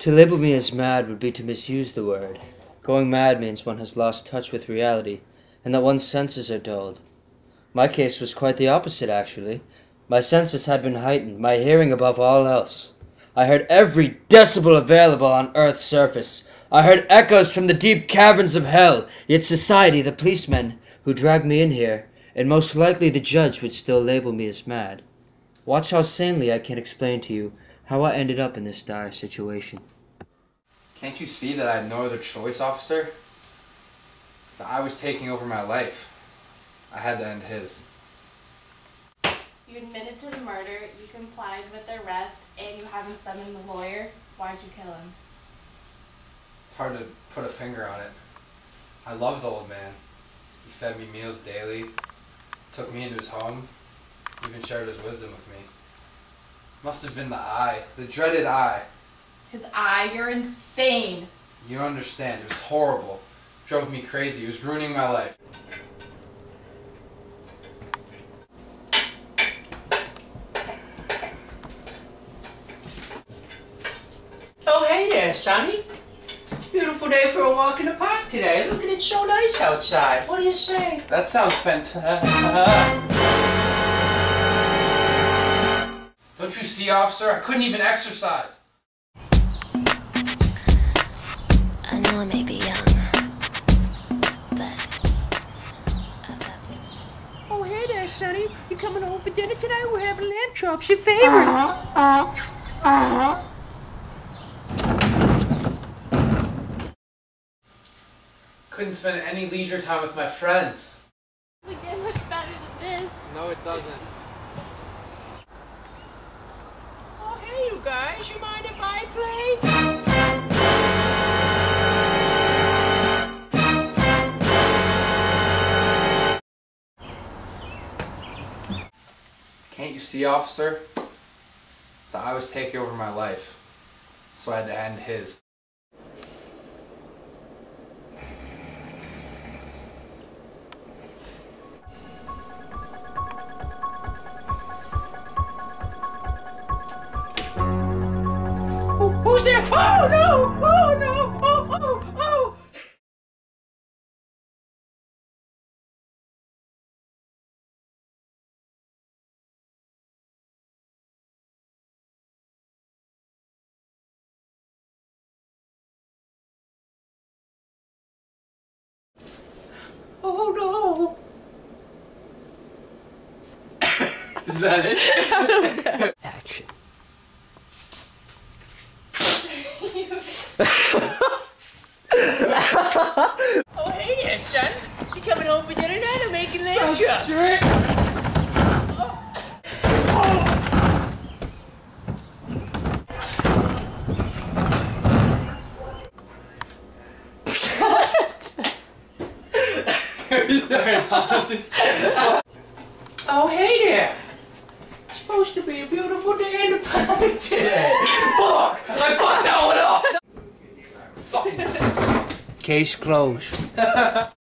To label me as mad would be to misuse the word. Going mad means one has lost touch with reality, and that one's senses are dulled. My case was quite the opposite, actually. My senses had been heightened, my hearing above all else. I heard every decibel available on Earth's surface. I heard echoes from the deep caverns of hell, yet society, the policemen who dragged me in here, and most likely the judge would still label me as mad. Watch how sanely I can explain to you how I ended up in this dire situation. Can't you see that I had no other choice, officer? That eye was taking over my life. I had to end his. You admitted to the murder, you complied with the arrest, and you haven't summoned the lawyer. Why'd you kill him? It's hard to put a finger on it. I loved the old man. He fed me meals daily, took me into his home, even shared his wisdom with me. Must have been the eye, the dreaded eye. His eye, you're insane. You don't understand. It was horrible. drove me crazy. It was ruining my life. Oh, hey there, Sonny. Beautiful day for a walk in the park today. Look at it, so nice outside. What do you say? That sounds fantastic. Don't you see, officer? I couldn't even exercise. I know I may be young, but I've got Oh, hey there, Sonny. You coming home for dinner tonight? We're having lamb chops, your favorite. Uh huh. Uh huh. Couldn't spend any leisure time with my friends. Doesn't get much better than this. No, it doesn't. Oh, You mind if I play? Can't you see, officer? That eye was taking over my life. So I had to end his. Oh, who's there? Oh, no! Oh, no! Oh, oh, oh! Oh, no! Is that it? Oh, hey there, son. You coming home for dinner tonight? I'm making lamb chops. Honestly. Oh, hey there. It's supposed to be a beautiful day in the park today. Fuck! Case closed.